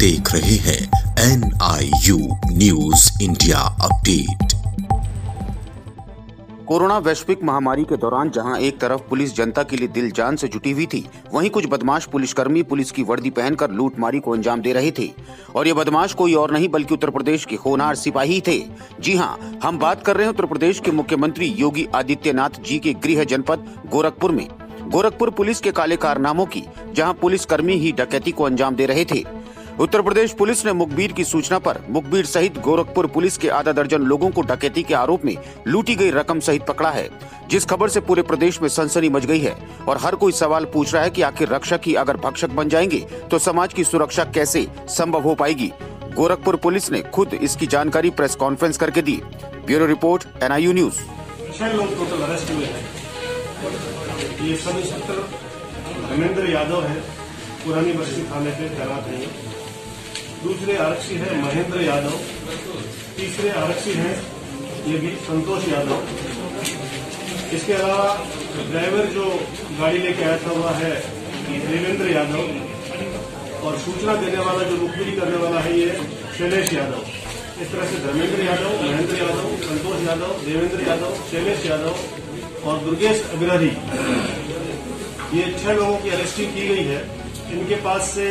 देख रहे हैं N I U news India update corona वैश्विक महामारी के दौरान जहाँ एक तरफ़ पुलिस जनता के लिए दिल जान से जुटी हुई थी, वहीं कुछ बदमाश पुलिसकर्मी पुलिस की वर्दी पहनकर लूटमारी को अंजाम दे रहे थे। और ये बदमाश कोई और नहीं, बल्कि उत्तर प्रदेश के होनार सिपाही थे। जी हाँ, हम बात कर रहे हैं उत्तर प्रदेश के मुख्यमंत्री योगी आदित्यनाथ जी के गृह जनपद गोरखपुर में। गोरखपुर पुलिस के काले कारनामों की, जहाँ पुलिसकर्मी ही डकैती को अंजाम दे रहे थे। उत्तर प्रदेश पुलिस ने मुखबिर की सूचना पर मुखबिर सहित गोरखपुर पुलिस के आधा दर्जन लोगों को डकैती के आरोप में लूटी गई रकम सहित पकड़ा है, जिस खबर से पूरे प्रदेश में सनसनी मच गई है और हर कोई सवाल पूछ रहा है कि आखिर रक्षक ही अगर भक्षक बन जाएँगे तो समाज की सुरक्षा कैसे संभव हो पाएगी। गोरखपुर पुलिस ने खुद इसकी जानकारी प्रेस कॉन्फ्रेंस करके दी। Bureau report, NIU news. ये धर्मेंद्र यादव है, पुरानी बस्ती थाने पे तैनात है। दूसरे आरक्षी है महेंद्र यादव, तीसरे आरक्षी हैं ये भी संतोष यादव। इसके अलावा ड्राइवर जो गाड़ी लेके आया था वह है देवेंद्र यादव और सूचना देने वाला जो मुखबिरी करने वाला है ये शैलेश यादव। इस तरह से धर्मेंद्र यादव, महेंद्र यादव, संतोष यादव, देवेंद्र यादव, शैलेश यादव और दुर्गेश अग्रही ये छह लोगों की अरेस्टिंग की गई है। इनके पास से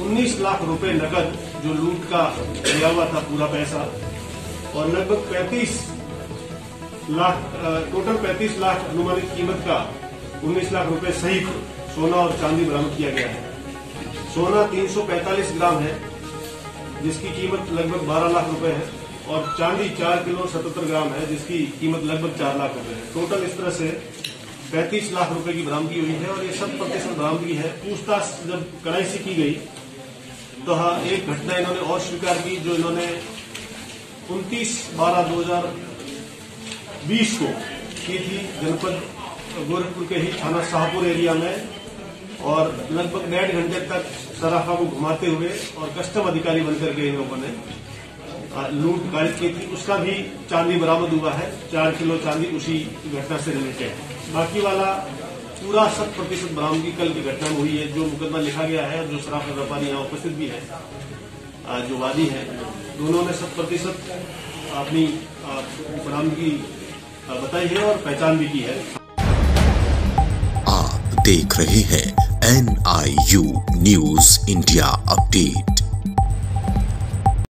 19 लाख रुपए नकद जो लूट का लिया हुआ था पूरा पैसा और लगभग 35 लाख टोटल 35 लाख अनुमानित कीमत का 19 लाख रुपए सहित सोना और चांदी बरामद किया गया है। सोना 345 ग्राम है, जिसकी कीमत लगभग 12 लाख रुपए है और चांदी 4 किलो 77 ग्राम है, जिसकी कीमत लगभग 4 लाख रुपए है। टोटल इस तरह से 35 लाख रुपए की बरामदगी हुई है और ये शत प्रतिशत बरामदगी है। पूछताछ जब कड़ाई से की गई तो हाँ एक घटना इन्होंने और स्वीकार की जो इन्होंने 29 बारह 2020 को की थी जनपद, गोरखपुर के ही थाना शाहपुर एरिया में और लगभग डेढ़ घंटे तक सराफा को घुमाते हुए और कस्टम अधिकारी बनकर के इन लोगों ने। लूट कारित की थी उसका भी चांदी बरामद हुआ है। चार किलो चांदी उसी घटना से रिलेटेड है। बाकी वाला पूरा शत प्रतिशत बरामदगी कल की घटना में हुई है, जो मुकदमा लिखा गया है जो शराब व्यापारी यहाँ उपस्थित भी है जो वादी है, दोनों ने शत प्रतिशत अपनी बरामदगी बताई है और पहचान भी की है। आप देख रहे हैं N I U news India update